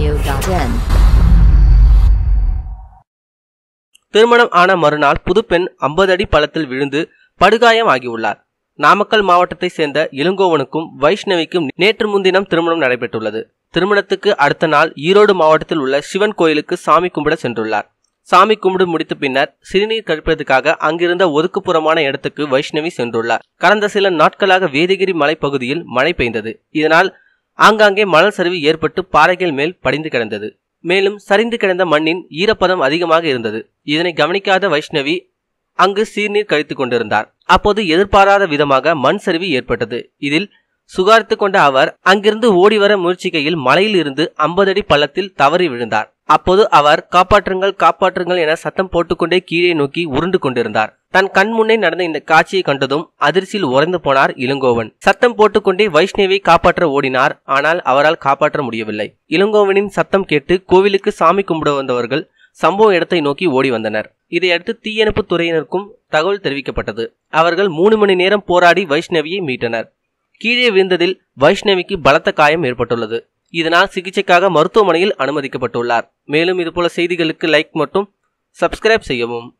tamilradio.in. திருமணம் ஆன மறுநாள் புதுப்பெண் ஐம்பது அடி பள்ளத்தில் விழுந்து படுகாயம் ஆகியுள்ளார் நாமக்கல் மாவட்டத்தை சேர்ந்த இளங்கோவனுக்கும் வைஷ்ணவிக்கும் நேற்று முன்தினம் திருமணம் நடைபெற்றுள்ளது. திருமணத்துக்கு அடுத்த நாள் ஈரோடு மாவட்டத்தில் உள்ள சிவன் கோயிலுக்கு சாமி கும்பிட சென்றுள்ளார். சாமி கும்பிடு முடித்த பின்னர் சிறுநீர் கழிப்பதற்காக அங்கிருந்த ஒதுக்குப்புறமான இடத்துக்கு வைஷ்ணவி சென்றுள்ளார். கடந்த சில நாட்களாக வேதகிரி மலைப்பகுதியில் மழை பெய்ந்தது இதனால் ஆங்காங்கே மணல் சரிவு ஏற்பட்டு பாறைகள் மேல் படிந்து கிடந்தது. மேலும் சரிந்து கிடந்த மண்ணின் ஈரப்பதம் அதிகமாக இருந்தது. இதனை கவனிக்காத வைஷ்ணவி அங்கு சீர்நீர் கழித்துக் கொண்டிருந்தார். அப்போது எதிர்பாராத விதமாக மண் சரிவு ஏற்பட்டது. இதில் சுகாரித்துக் கொண்ட அவர் அங்கிருந்து ஓடிவர முயற்சிக்கையில் மலையில் இருந்து ஐம்பது அடி பள்ளத்தில் தவறி விழுந்தார். அப்போது அவர் காப்பாற்றுங்கள் காப்பாற்றுங்கள் என சத்தம் போட்டுக்கொண்டே கீழே நோக்கி உருண்டு கொண்டிருந்தார். தன் கண் முன்னே நடந்த இந்த காட்சியை கண்டதும் அதிர்ச்சியில் உறைந்து போனார் இளங்கோவன். சத்தம் போட்டுக்கொண்டே வைஷ்ணவியை காப்பாற்ற ஓடினார் ஆனால் அவரால் காப்பாற்ற முடியவில்லை. இளங்கோவனின் சத்தம் கேட்டு கோவிலுக்கு சாமி கும்பிட வந்தவர்கள் சம்பவ இடத்தை நோக்கி ஓடி வந்தனர். இதையடுத்து தீயணைப்பு துறையினருக்கும் தகவல் தெரிவிக்கப்பட்டது. அவர்கள் மூணு மணி நேரம் போராடி வைஷ்ணவியை மீட்டனர். கீழே விழுந்ததில் வைஷ்ணவிக்கு பலத்த காயம் ஏற்பட்டுள்ளது. இதனால் சிகிச்சைக்காக மருத்துவமனையில் அனுமதிக்கப்பட்டுள்ளார். மேலும் இதுபோல செய்திகளுக்கு லைக் மற்றும் சப்ஸ்கிரைப் செய்யவும்.